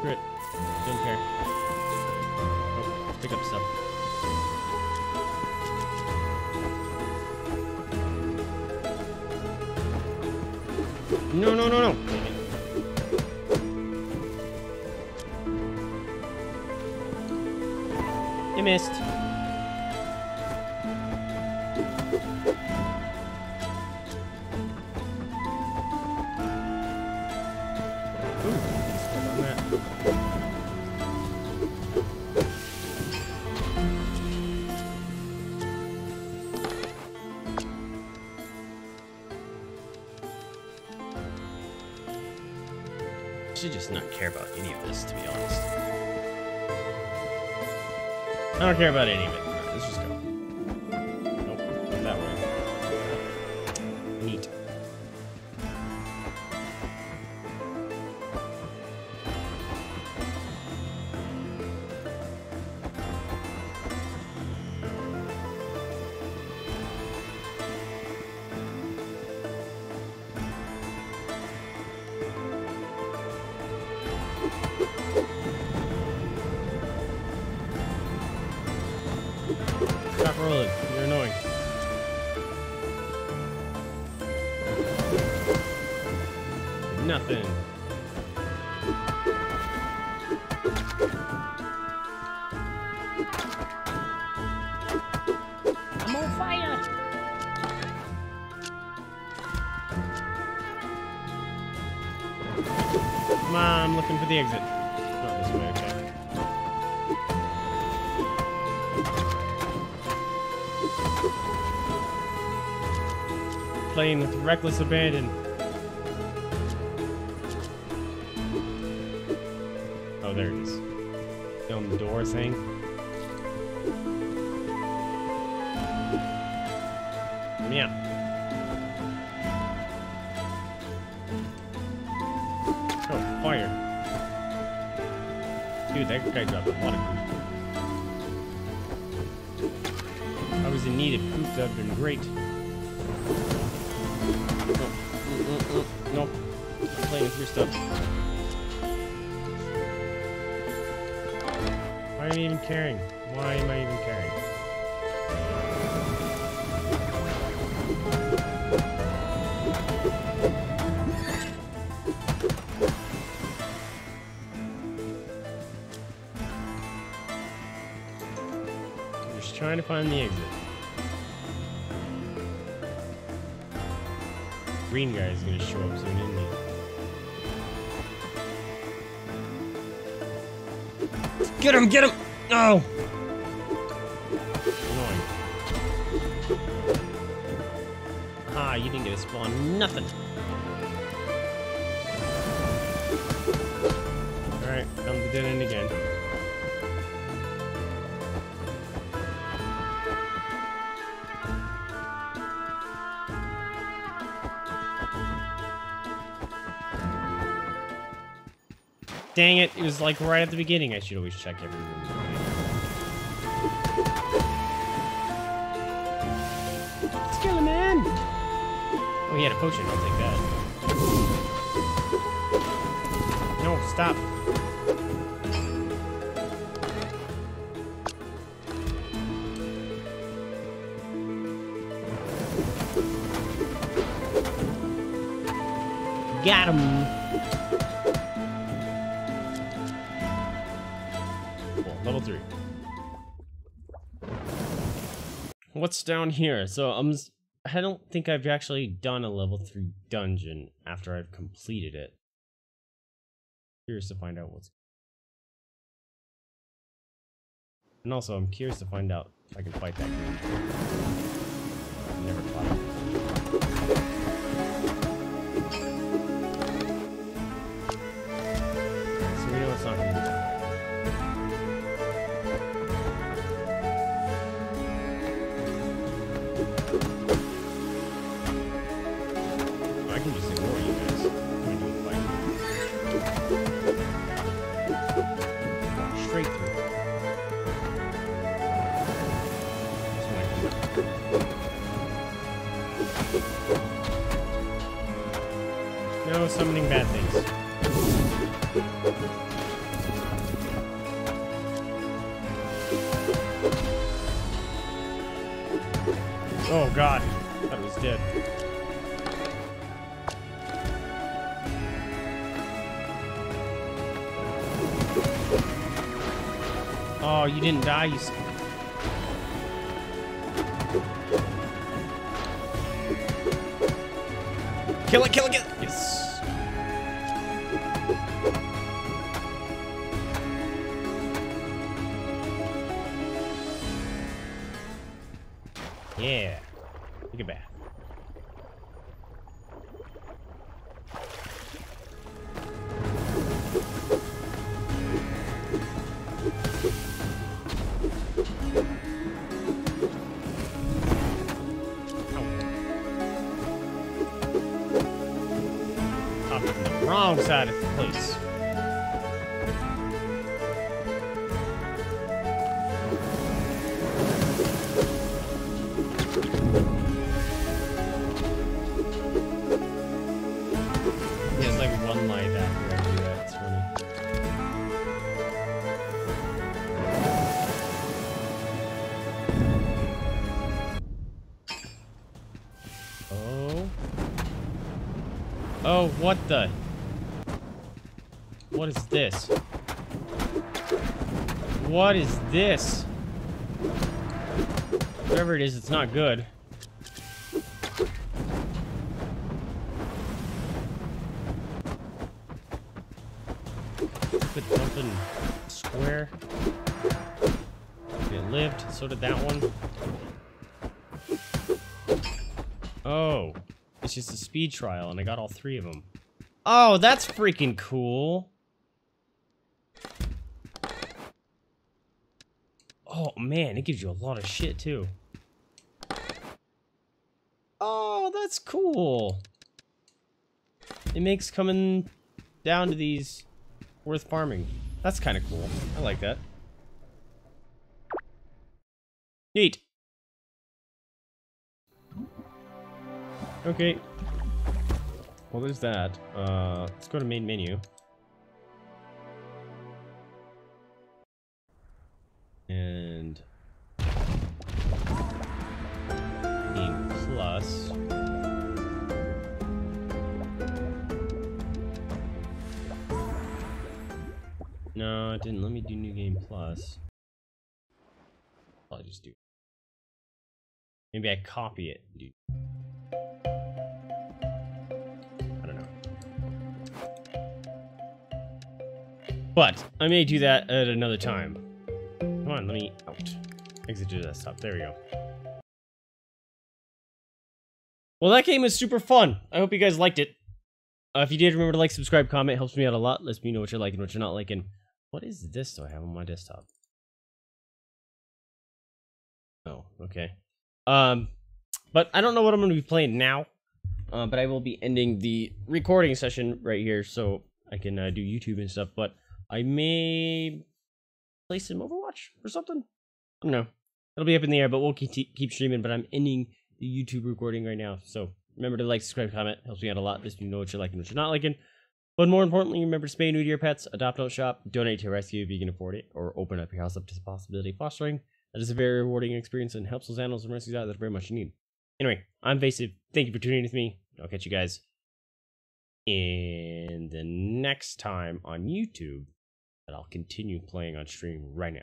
Screw. Don't care. Oh, pick up stuff. No, no, no, no! You missed. Just not care about any of this, to be honest. I don't care about any of it. Rolling. You're annoying. Nothing. I'm on fire. Come on, I'm looking for the exit. Not this way, Playing with reckless abandon. Oh, there it is. On the door thing. Yeah. Oh, fire. Dude, that guy dropped a lot of poop. I was in need of poop, that'd been great. Nope. I'm with your stuff. Why am I even caring? Why am I even caring? I'm just trying to find the exit. Green guy is gonna show up soon, isn't he? Get him! Get him! No! Annoying. Ah, you didn't get a spawn. Nothing. Alright, come to dead end again. Dang it, it was like right at the beginning. I should always check every room. Skilla man! Oh, he had a potion. I'll take that. No, stop. Got him. Level three. What's down here? So I'm. s- I don't think I've actually done a level three dungeon after I've completed it. Curious to find out what's. And also, I'm curious to find out if I can fight that. I've never fought No summoning bad things. Oh god. It was dead. Oh, you didn't die, you Kill it, kill it, kill it! Yeah. Back. Up in the wrong side of the place. Oh, what the? What is this? What is this? Whatever it is, it's not good. Quit dumping square. It lived, so did that one. Oh, it's just a speed trial, and I got all three of them. Oh, that's freaking cool. Oh, man, it gives you a lot of shit, too. Oh, that's cool. It makes coming down to these worth farming. That's kind of cool. I like that. Neat. Okay. Well, there's that. Uh, let's go to main menu. And game plus. No, it didn't let me do new game plus. I'll just do. Maybe I copy it, dude. But I may do that at another time. Come on, let me out. Exit to desktop. There we go. Well, that game is super fun. I hope you guys liked it. Uh, if you did, remember to like, subscribe, comment. Helps me out a lot. Lets me know what you're liking, what you're not liking. What is this do I have on my desktop? Oh, okay. Um, but I don't know what I'm going to be playing now. Uh, but I will be ending the recording session right here so I can uh, do YouTube and stuff. But I may play some Overwatch or something. I don't know. It'll be up in the air, but we'll keep, keep streaming. But I'm ending the YouTube recording right now. So remember to like, subscribe, comment. Helps me out a lot. Lets me know what you're liking, what you're not liking. But more importantly, remember to spay neuter your pets, adopt, don't shop, donate to a rescue if you can afford it, or open up your house up to the possibility of fostering. That is a very rewarding experience and helps those animals and rescues out that very much need. Anyway, I'm Vaesive. Thank you for tuning in with me. I'll catch you guys in the next time on YouTube that I'll continue playing on stream right now.